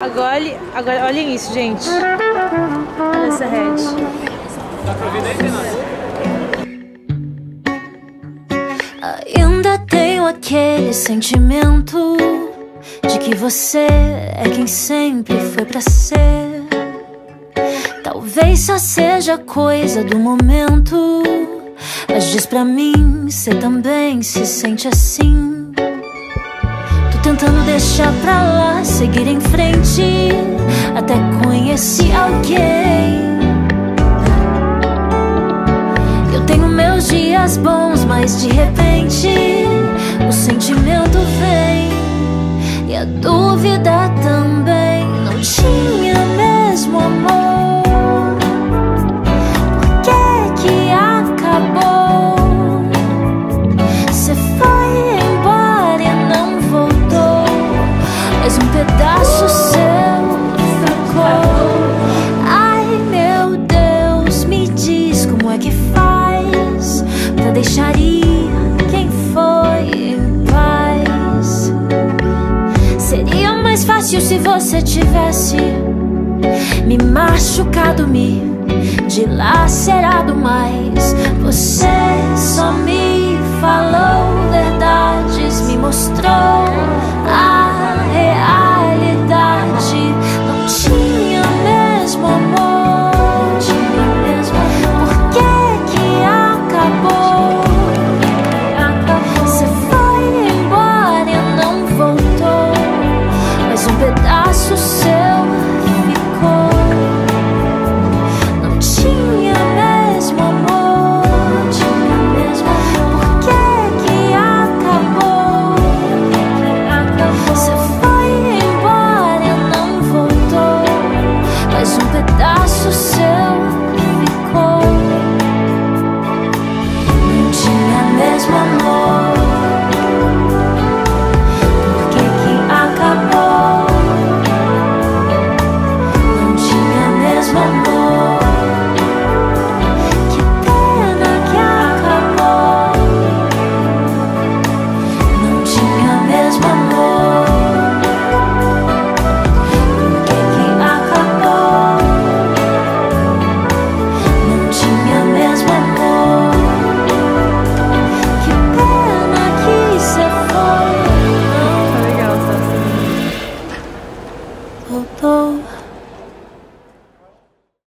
Agora, agora olhem isso, gente. Olha essa rede. Ainda tenho aquele sentimento de que você é quem sempre foi pra ser. Talvez só seja coisa do momento, mas diz pra mim, você também se sente assim. Deixar pra lá, seguir em frente, até conheci alguém. Eu tenho meus dias bons, mas de repente o sentimento vem pedaço seu ficou. Ai meu Deus, me diz como é que faz pra deixar ir quem foi em paz. Seria mais fácil se você tivesse me machucado, me dilacerado, mas você só me falou todo.